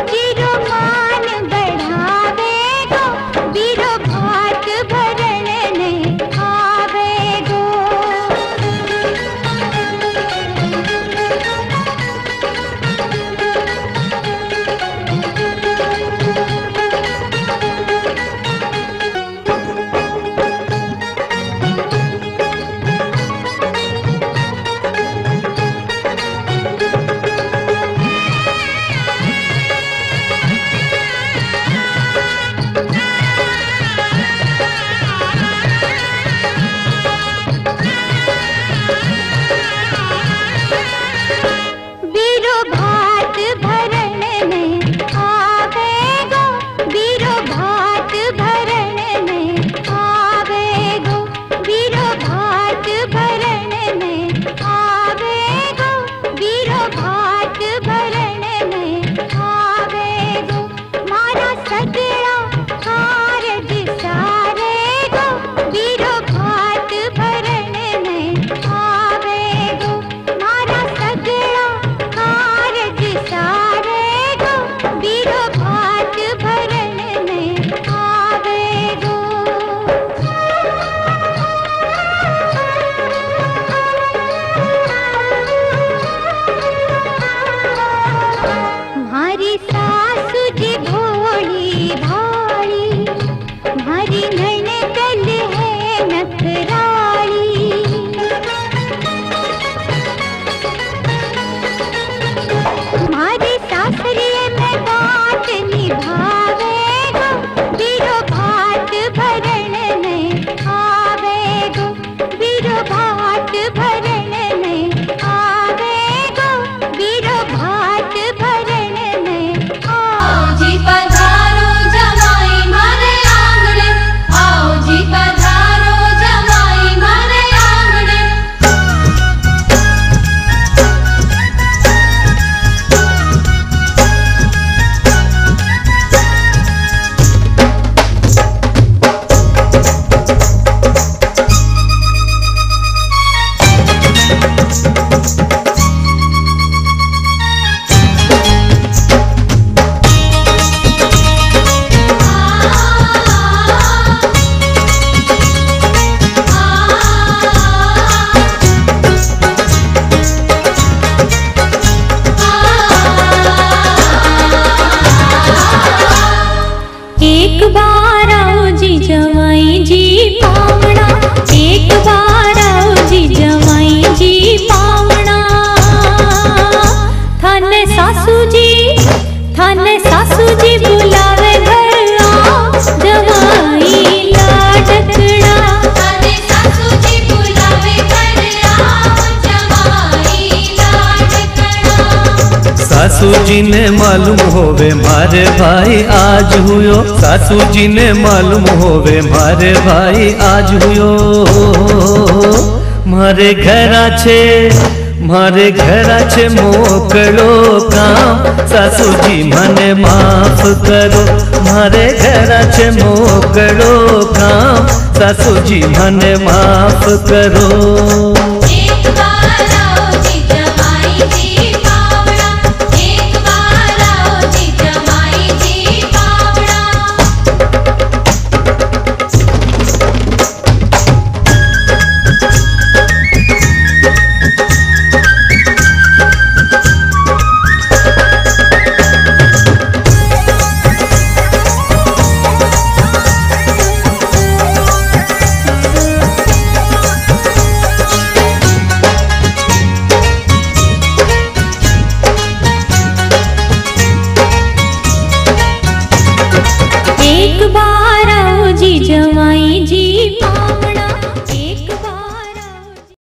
do. सासू जी ने मालूम होवे, मारे भाई आज हुयो। सासू जी ने मालूम होवे, मारे भाई आज हुयो। मारे घरा छे मारे घरा छे मोकलो काम। सासू जी मने, माफ़ करो, मारे घरा छे मोकलो काम। सासू जी मने, माफ़ करो।